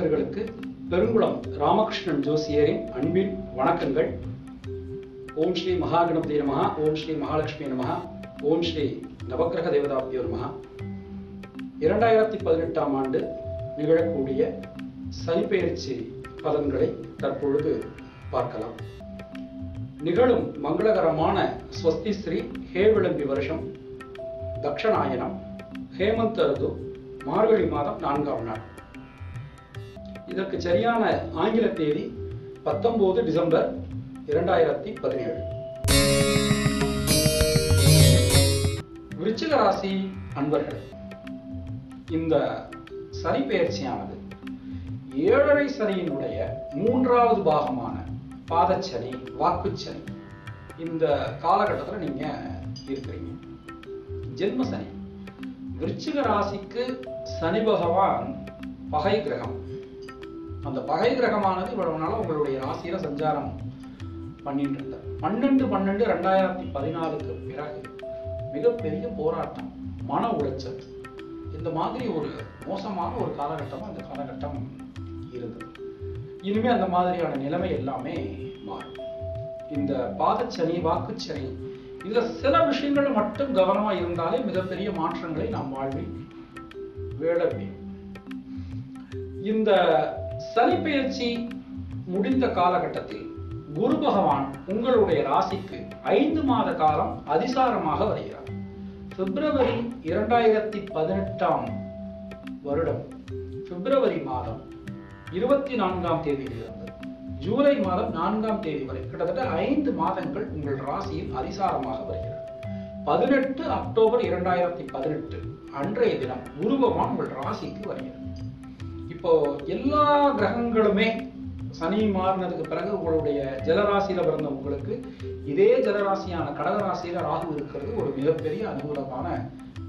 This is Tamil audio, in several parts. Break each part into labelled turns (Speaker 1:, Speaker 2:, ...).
Speaker 1: ஜாதகர்களுக்கு பெருங்குளம் ராமகிருஷ்ணன் ஜோசியரின் அன்பின் வணக்கங்கள். ஓம் ஸ்ரீ மகாகணபதி நமஹ ஓம் ஸ்ரீ மகாலட்சுமி நமஹ ஓம் ஸ்ரீ நவக்கிரக தேவதாபியோ நமஹ இரண்டாயிரத்தி பதினெட்டாம் ஆண்டு நிகழக்கூடிய சனிப்பெயர்ச்சி பலன்களை தற்பொழுது பார்க்கலாம். நிகழும் மங்களகரமான ஸ்வஸ்தி ஸ்ரீ ஹேவிளம்பி வருஷம் தக்ஷணாயனம் ஹேமந்த் ருது மார்கழி மாதம் நான்காம் நாள். இதற்கு சரியான ஆங்கில தேதி பத்தொன்பது டிசம்பர் இரண்டாயிரத்தி பதினேழு. விருச்சிக ராசி அன்பர்கள் இந்த சனி பெயர்ச்சியானது ஏழரை சனியினுடைய மூன்றாவது பாகமான பாதச்சனி வாக்குச்சனி இந்த காலகட்டத்தில் நீங்க இருக்கிறீங்க. ஜென்ம சனி விருச்சிக ராசிக்கு சனி பகவான் பகை கிரகம். அந்த பகை கிரகமானது இவ்வளவு நாளாக உங்களுடைய ராசியில சஞ்சாரம் பண்ணிட்டு இருந்தார் பன்னெண்டு பன்னெண்டு ரெண்டாயிரத்தி பதினாலுக்கு பிறகு மிகப்பெரிய போராட்டம் மன உளைச்சல். இந்த மாதிரி ஒரு மோசமான ஒரு காலகட்டமா அந்த காலகட்டம் இருந்தது. இனிமே அந்த மாதிரியான நிலைமை எல்லாமே மாறும். இந்த பாதச்சனி வாக்குச்சனி இதுல சில விஷயங்கள் மட்டும் கவனமா இருந்தாலே மிகப்பெரிய மாற்றங்களை நாம் வாழ்வில் வேட முடியும் இந்த சனிப்பெயர்ச்சி முடிந்த காலகட்டத்தில் குரு பகவான் உங்களுடைய ராசிக்கு ஐந்து மாத காலம் அதிசாரமாக வருகிறார். பிப்ரவரி இரண்டாயிரத்தி பதினெட்டாம் வருடம் பிப்ரவரி மாதம் இருபத்தி நான்காம் தேதியிலிருந்து ஜூலை மாதம் நான்காம் தேதி வரை கிட்டத்தட்ட ஐந்து மாதங்கள் உங்கள் ராசியில் அதிசாரமாக வருகிறார் பதினெட்டு அக்டோபர் இரண்டாயிரத்தி பதினெட்டு அன்றைய தினம் குரு பகவான் உங்கள் ராசிக்கு வருகிறார். இப்போ எல்லா கிரகங்களுமே சனி மாறினதுக்கு பிறகு உங்களுடைய ஜலராசியில பிறந்த உங்களுக்கு இதே ஜலராசியான கடகராசியில ராகு இருக்கிறது ஒரு மிகப்பெரிய அனுகூலமான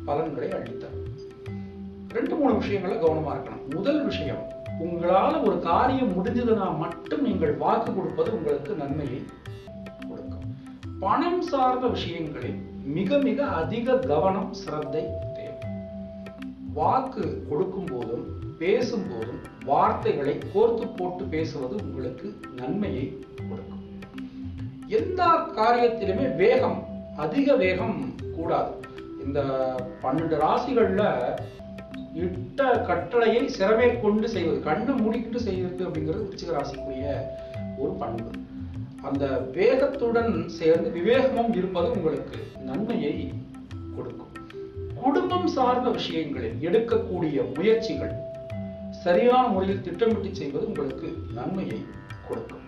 Speaker 1: பலன்களை அளித்தார் ரெண்டு மூணு விஷயங்கள கவனமா இருக்கணும். முதல் விஷயம் உங்களால ஒரு காரியம் முடிஞ்சதுன்னா மட்டும் நீங்கள் வாக்கு கொடுப்பது உங்களுக்கு நன்மையை கொடுக்கும். பணம் சார்ந்த விஷயங்களில் மிக மிக அதிக கவனம் சிரத்தை தேவை. வாக்கு கொடுக்கும் போதும் பேசும்போதும் வார்த்தைகளை கோர்த்து போட்டு பேசுவது உங்களுக்கு நன்மையை கொடுக்கும். எந்த காரியத்திலுமே வேகம் அதிக வேகம் கூடாது. இந்த பன்னெண்டு ராசிகள்ல இட்ட கட்டளையை சிறமேற் கொண்டு செய்வது கண்ணை மூடிக்கிட்டு செய்வது அப்படிங்கிறது உச்சிக ராசிக்குரிய ஒரு பண்பு. அந்த வேகத்துடன் சேர்ந்து விவேகமும் இருப்பது உங்களுக்கு நன்மையை கொடுக்கும். குடும்பம் சார்ந்த விஷயங்களில் எடுக்கக்கூடிய முயற்சிகள் சரியான முறையில் திட்டமிட்டு செய்வது உங்களுக்கு நன்மையை கொடுக்கும்.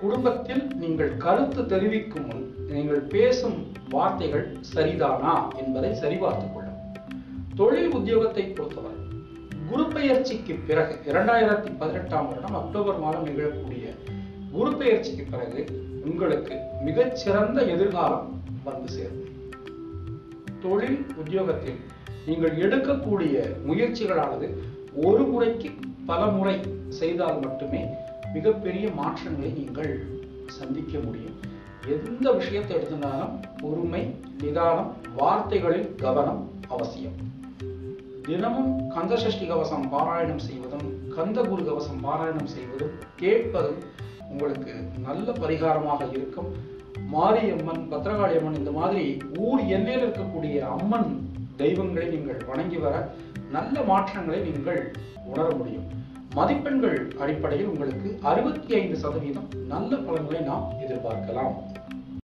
Speaker 1: குடும்பத்தில் நீங்கள் கருத்து தெரிவிக்கும் முன் நீங்கள் பேசும் வார்த்தைகள் சரிதானா என்பதை சரிபார்த்துக் கொள்ளும். தொழில் உத்தியோகத்தை பொறுத்தவரை குரு பெயர்ச்சிக்கு பிறகு இரண்டாயிரத்தி பதினெட்டாம் வருடம் அக்டோபர் மாதம் நிகழக்கூடிய குரு பெயர்ச்சிக்கு பிறகு உங்களுக்கு மிகச்சிறந்த எதிர்காலம் வந்து சேரும். தொழில் உத்தியோகத்தில் நீங்கள் எடுக்கக்கூடிய முயற்சிகளானது ஒரு முறைக்கு பல முறை செய்தால் மட்டுமே மிகப்பெரிய மாற்றங்களை நீங்கள் சந்திக்க முடியும். எந்த விஷயத்தை எடுத்திருந்தாலும் பொறுமை நிதானம் வார்த்தைகளில் கவனம் அவசியம். தினமும் கந்த சஷ்டி கவசம் பாராயணம் செய்வதும் கந்த குரு கவசம் பாராயணம் செய்வதும் கேட்பதும் உங்களுக்கு நல்ல பரிகாரமாக இருக்கும். மாரியம்மன் பத்திரகாளி அம்மன் இந்த மாதிரி ஊர் எல்லையில் இருக்கக்கூடிய அம்மன் தெய்வங்களை நீங்கள் வணங்கி வர நல்ல மாற்றங்களை நீங்கள் உணர முடியும். மதிப்பெண்கள் அடிப்படையில் உங்களுக்கு அறுபத்தி ஐந்து சதவீதம் நல்ல பலன்களை நாம் எதிர்பார்க்கலாம்.